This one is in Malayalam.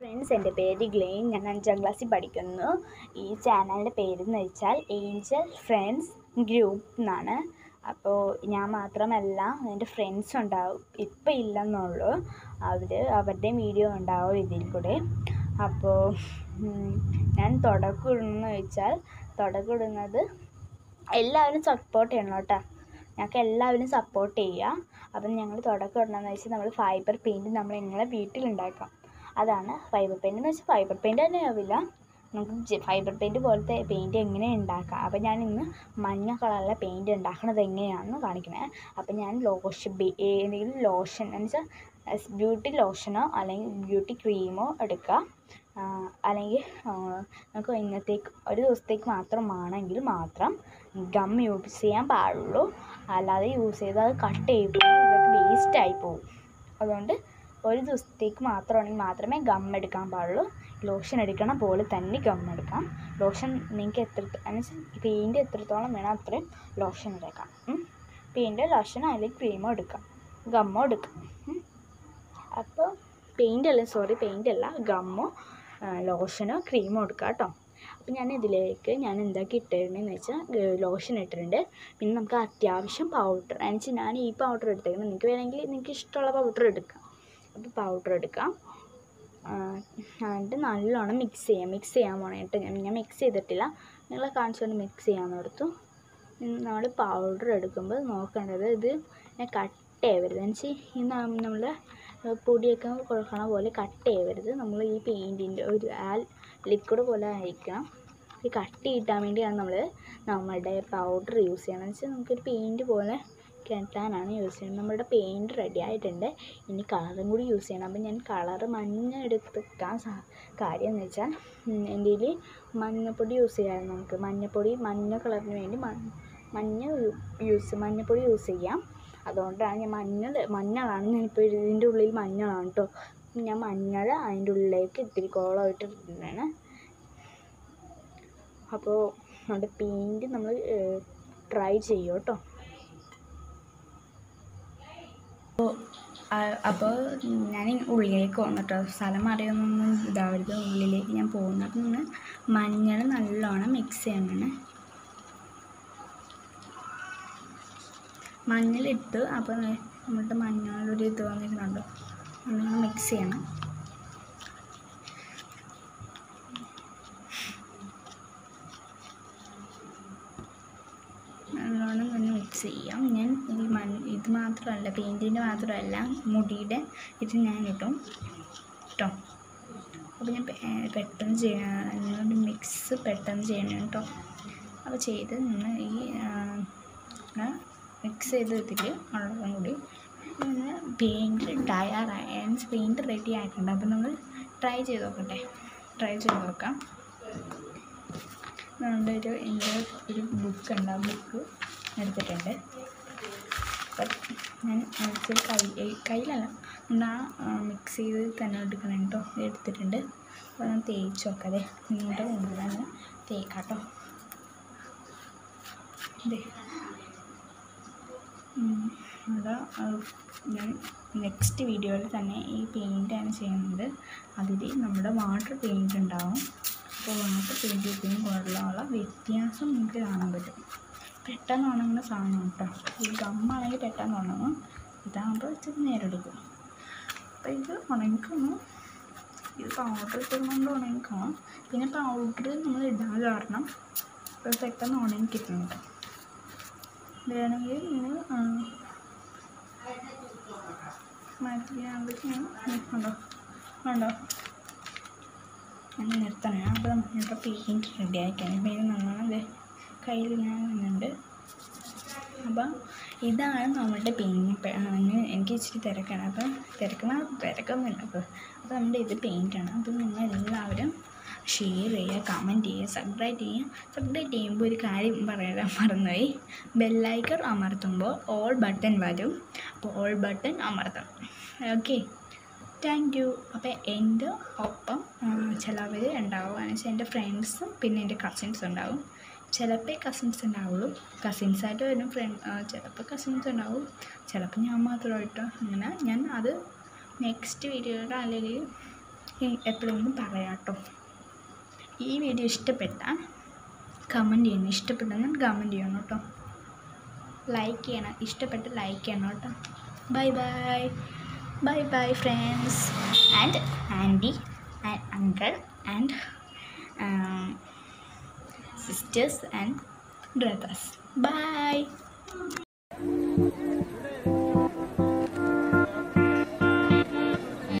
ഫ്രണ്ട്സ് എന്റെ പേര് ഗ്ലെയിൻ ഞാൻ അഞ്ചാം ക്ലാസ്സിൽ പഠിക്കുന്നു. ഈ ചാനലിന്റെ പേരെന്ന് വെച്ചാൽ ഏഞ്ചൽ ഫ്രണ്ട്സ് ഗ്രൂപ്പ് എന്നാണ്. അപ്പോൾ ഞാൻ മാത്രമല്ല എന്റെ ഫ്രണ്ട്സ് ഉണ്ടാവും. ഇപ്പം ഇല്ലെന്നുള്ളൂ. അവർ അവരുടെ വീഡിയോ ഉണ്ടാവും ഇതിൽ കൂടെ. അപ്പോൾ ഞാൻ തുടക്കമിടുന്നു വെച്ചാൽ തുടക്കമിടുന്നത് എല്ലാവരും സപ്പോർട്ട് ചെയ്യണം കേട്ടോ. ഞങ്ങൾക്ക് എല്ലാവരും സപ്പോർട്ട് ചെയ്യുക. അപ്പം ഞങ്ങൾ തുടക്കം ഇടണമെന്ന് വെച്ചാൽ നമ്മൾ ഫൈബർ പെയിന്റ് നമ്മൾ നിങ്ങളെ വീട്ടിലുണ്ടാക്കാം. അതാണ് ഫൈബർ പെയിന്റ് എന്ന് വെച്ചാൽ ഫൈബർ പെയിന്റ് തന്നെ ആവില്ല. നമുക്ക് ഫൈബർ പെയിന്റ് പോലത്തെ പെയിന്റ് എങ്ങനെ ഉണ്ടാക്കാം അപ്പം ഞാൻ ഇന്ന് മഞ്ഞ കളറിലെ പെയിന്റ് ഉണ്ടാക്കുന്നത് എങ്ങനെയാണെന്ന് കാണിക്കണേ. അപ്പം ഞാൻ ലോഷൻ ഏതെങ്കിലും ലോഷൻ എന്ന് വെച്ചാൽ ബ്യൂട്ടി ലോഷനോ അല്ലെങ്കിൽ ബ്യൂട്ടി ക്രീമോ എടുക്കുക അല്ലെങ്കിൽ നമുക്ക് ഇന്നത്തേക്ക് ഒരു ദിവസത്തേക്ക് മാത്രമാണെങ്കിൽ മാത്രം ഗം യൂസ് ചെയ്യാൻ പാടുള്ളൂ. അല്ലാതെ യൂസ് ചെയ്താൽ അത് കട്ട് ചെയ്യുമ്പോൾ ഇതൊക്കെ വേസ്റ്റായി പോകും അതുകൊണ്ട് ഒരു ദിവസത്തേക്ക് മാത്രമാണെങ്കിൽ മാത്രമേ ഗം എടുക്കാൻ പാടുള്ളൂ. ലോഷൻ എടുക്കണ പോലെ തന്നെ ഗം എടുക്കാം. ലോഷൻ നിങ്ങൾക്ക് എത്ര പെയിന്റ് എത്രത്തോളം വേണം അത്രയും ലോഷൻ എടുക്കാം. പെയിന്റ് ലോഷൻ അല്ലെങ്കിൽ ക്രീമോ എടുക്കാം. ഗമ്മോ എടുക്കാം. അപ്പോൾ പെയിന്റ് അല്ല സോറി പെയിന്റ് അല്ല. ഗമ്മോ ലോഷനോ ക്രീമോ എടുക്കുക കേട്ടോ. അപ്പോൾ ഞാൻ ഇതിലേക്ക് ഞാൻ എന്താക്കി ഇട്ടിരുന്നതെന്ന് വെച്ചാൽ ലോഷൻ ഇട്ടിട്ടുണ്ട്. പിന്നെ നമുക്ക് അത്യാവശ്യം പൗഡർ എന്നുവെച്ചാൽ ഞാൻ ഈ പൗഡർ എടുത്തേക്കുന്നത് നിങ്ങൾക്ക് വേണമെങ്കിൽ നിങ്ങൾക്ക് ഇഷ്ടമുള്ള പൗഡർ എടുക്കാം. അപ്പോൾ പൗഡർ എടുക്കാം. എന്നിട്ട് നല്ലോണം മിക്സ് ചെയ്യാം. മിക്സ് ചെയ്യാൻ പോണേട്ട് ഞാൻ മിക്സ് ചെയ്തിട്ടില്ല. നിങ്ങളെ കാണിച്ചുകൊണ്ട് മിക്സ് ചെയ്യാൻ ഓർത്തു നമ്മൾ പൗഡർ എടുക്കുമ്പോൾ നോക്കേണ്ടത് ഇത് കട്ട് ചെയ്യരുത്. എന്ന് വെച്ചാൽ ഈ നമ്മൾ പൊടിയൊക്കെ കൊടുക്കണ പോലെ കട്ട് ചെയ്യരുത്. നമ്മൾ ഈ പെയിന്റിന്റെ ഒരു ആ ലിക്വിഡ് പോലെ ആയിരിക്കണം. ഈ കട്ട് കിട്ടാൻ വേണ്ടിയാണ് നമ്മൾ നമ്മുടെ പൗഡർ യൂസ് ചെയ്യണം എന്ന് വെച്ചാൽ നമുക്കൊരു പെയിന്റ് പോലെ കിട്ടാനാണ് യൂസ് ചെയ്യുന്നത്. നമ്മുടെ പെയിന്റ് റെഡി ആയിട്ടുണ്ട്. ഇനി കളറും കൂടി യൂസ് ചെയ്യണം. അപ്പം ഞാൻ കളറ് മഞ്ഞ എടുക്കാൻ സാ കാര്യം എന്ന് വെച്ചാൽ എന്റെ കയ്യിൽ മഞ്ഞപ്പൊടി യൂസ് ചെയ്യാമായിരുന്നു നമുക്ക്. മഞ്ഞപ്പൊടി മഞ്ഞ കളറിന് വേണ്ടി മഞ്ഞ യൂസ് മഞ്ഞപ്പൊടി യൂസ് ചെയ്യാം. അതുകൊണ്ടാണ് ഞാൻ മഞ്ഞൾ മഞ്ഞളാണ് ഞാനിപ്പോൾ ഇതിന്റെ ഉള്ളിൽ മഞ്ഞളാണ് കേട്ടോ ഞാൻ മഞ്ഞൾ അതിന്റെ ഉള്ളിലേക്ക് ഇത്തിരി കോളമായിട്ട് ഇട്ടിട്ടുണ്ടാണ്. അപ്പോൾ നമ്മുടെ പെയിന്റ് നമ്മൾ ട്രൈ ചെയ്യും കേട്ടോ അപ്പോൾ ഞാൻ ഉള്ളിലേക്ക് വന്നിട്ടോ. സ്ഥലം അറിയുന്നൊന്നും ഇതാവരുത്. ഉള്ളിലേക്ക് ഞാൻ പോകുന്നു. അപ്പം നമ്മൾ മഞ്ഞൾ നല്ലോണം മിക്സ് ചെയ്യണം. മഞ്ഞളിട്ട് അപ്പോൾ നമ്മളുടെ മഞ്ഞളൊരു ഇത് വന്നിട്ടുണ്ടോ നമ്മൾ മിക്സ് ചെയ്യണം നല്ലോണം മിക്സ് ചെയ്യാം. ഞാൻ ഈ മൺ ഇത് മാത്രമല്ല പെയിന്റിന്റെ മാത്രമല്ല മുടിയുടെ ഇത് ഞാൻ ഇട്ടും കേട്ടോ അപ്പോൾ ഞാൻ പെട്ടെന്ന് ചെയ്യാൻ മിക്സ് പെട്ടെന്ന് ചെയ്യണം കേട്ടോ അപ്പോൾ ചെയ്ത് നമ്മൾ ഈ മിക്സ് ചെയ്ത് ഇതിൽ ഉള്ളതും കൂടി പിന്നെ പെയിന്റ് മീൻസ് പെയിന്റ് റെഡി ആയിട്ടുണ്ട്. അപ്പോൾ നമ്മൾ ട്രൈ ചെയ്ത് നോക്കട്ടെ. ട്രൈ ചെയ്ത് നോക്കാം. നമ്മുടെ ഒരു എന്റെ ഒരു ബുക്ക് ഉണ്ട്. ആ ബുക്ക് എടുത്തിട്ടുണ്ട്. ഞാൻ ആക്ച്വലി കൈ കയ്യിലല്ല ആ മിക്സ് ചെയ്ത് തന്നെ എടുക്കണം കേട്ടോ എടുത്തിട്ടുണ്ട്. അപ്പോൾ ഞാൻ തേച്ച് നോക്കാതെ നിങ്ങളുടെ കൊണ്ടുവന്ന് തേക്കാം കേട്ടോ ഞാൻ നെക്സ്റ്റ് വീഡിയോയിൽ തന്നെ ഈ പെയിന്റാണ് ചെയ്യുന്നത്. അതിൽ നമ്മുടെ വാട്ടർ പെയിന്റ് ഉണ്ടാവും. അപ്പോൾ വാട്ടർ പെയിന്റ് ഇതിന് വ്യത്യാസം നമുക്ക് കാണാൻ പറ്റും. പെട്ടെന്ന് ഉണങ്ങുന്ന സാധനം കേട്ടോ. ഈ ഗമ്മാണെങ്കിൽ പെട്ടെന്ന് ഉണങ്ങും ഇതാകുമ്പോൾ ഇച്ചിരി നേരം എടുക്കും അപ്പോൾ ഇത് ഉണങ്ങിക്കണം. ഇത് പൗഡർ ഇട്ടുകൊണ്ട് ഉണങ്ങിക്കണം. പിന്നെ പൗഡർ നമ്മൾ ഇടാൻ കാരണം ഇപ്പോൾ പെട്ടെന്ന് ഉണങ്ങിക്കിട്ടുണ്ട് വേണമെങ്കിൽ നിങ്ങൾ മാറ്റിയാകുമ്പോഴത്തേക്കും ഉണ്ടോ? ഉണ്ടോ? അങ്ങനെ നിർത്തണേ. അപ്പോൾ നമുക്ക് പെയിന്റ് റെഡി ആയിട്ടാണ് പിന്നെ ദേ കയ്യിൽ ഞാൻ വന്നിട്ടുണ്ട്. അപ്പം ഇതാണ് നമ്മളുടെ ആണ് എനിക്ക് ഇച്ചിരി തിരക്കാണ്. അപ്പം തിരക്കണ തിരക്കൊന്നുമില്ല. അപ്പോൾ അപ്പോൾ നമ്മുടെ ഇത് പെയിന്റാണ്. അപ്പം നിങ്ങൾ എല്ലാവരും ഷെയർ ചെയ്യുക കമന്റ് ചെയ്യുക സബ്സ്ക്രൈബ് ചെയ്യുക. സബ്സ്ക്രൈബ് ചെയ്യുമ്പോൾ ഒരു കാര്യം പറയാൻ മറന്നുപോയി. ബെല്ലൈക്കർ അമർത്തുമ്പോൾ ഓൾ ബട്ടൺ വരും. അപ്പോൾ ഓൾ ബട്ടൺ അമർത്തണം. ഓക്കെ താങ്ക് യു അപ്പോൾ എന്റെ ഒപ്പം ചിലവർ ഉണ്ടാവും എന്ന് വെച്ചാൽ എന്റെ ഫ്രണ്ട്സും പിന്നെ എന്റെ കസിൻസ് ഉണ്ടാവും. ചിലപ്പോൾ കസിൻസ് ഉണ്ടാവുള്ളൂ. കസിൻസായിട്ട് വരും ഫ്രണ്ട് ചിലപ്പോൾ കസിൻസ് ഉണ്ടാവും. ചിലപ്പോൾ ഞാൻ മാത്രമായിട്ട് അങ്ങനെ ഞാൻ അത് നെക്സ്റ്റ് വീഡിയോയുടെ അല്ലെങ്കിൽ എപ്പോഴെങ്കിലും പറയാട്ടോ ഈ വീഡിയോ ഇഷ്ടപ്പെട്ടാൽ കമന്റ് ചെയ്യണം ഇഷ്ടപ്പെട്ടെങ്കിൽ കമന്റ് ചെയ്യണം കേട്ടോ. ലൈക്ക് ചെയ്യണം. ഇഷ്ടപ്പെട്ട് ലൈക്ക് ചെയ്യണം കേട്ടോ. Bye bye bye bye friends and aunty and uncle and sisters and brothers bye